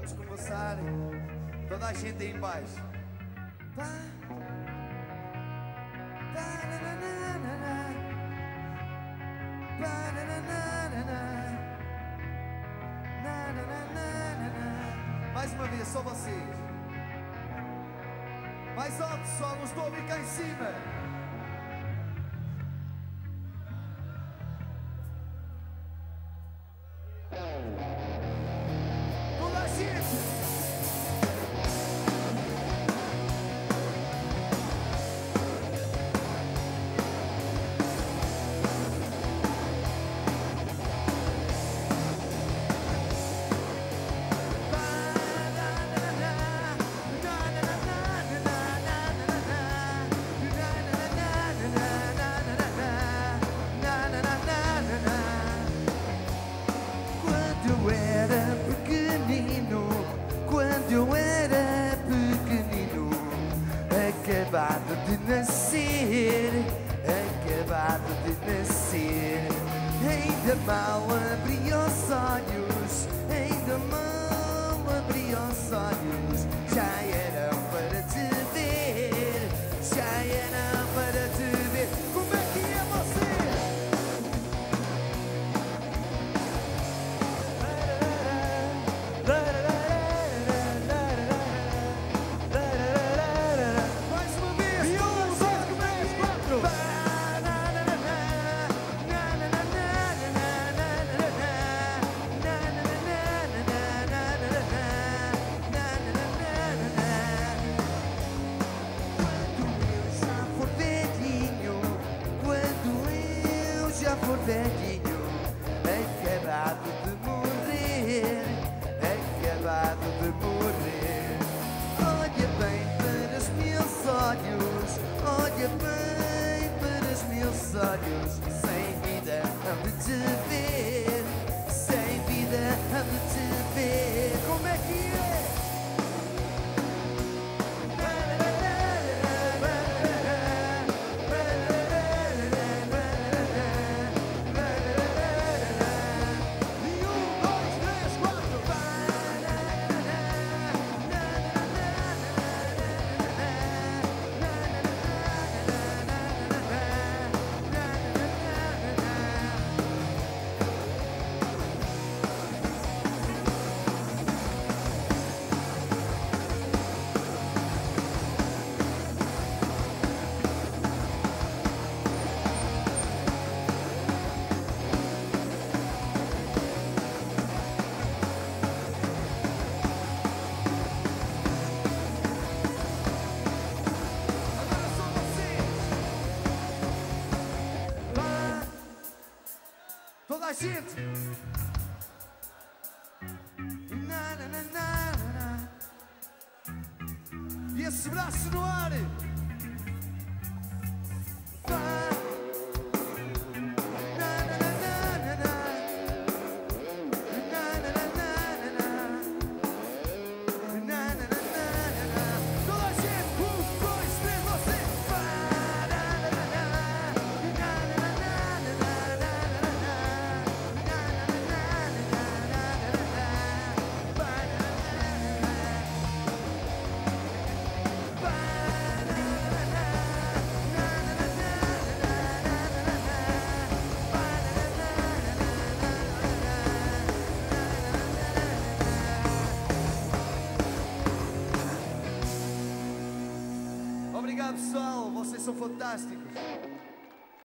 Vamos começar. Toda a gente aí embaixo. Pá. Pararararara. Pararararara. Nananana. Mais uma vez, só vocês. Mais alto, pessoal, não estou a cá em cima. De nascer, acabado de nascer, ainda mal abri os olhos, ainda mal abri os olhos, já era velhinho, acabado de morrer, acabado de morrer. Olha bem para os meus olhos, olha bem para os meus olhos, sem vida há de te ver, Toda a gente. Na, na, na. E esse braço no ar. Obrigado, pessoal. Vocês são fantásticos.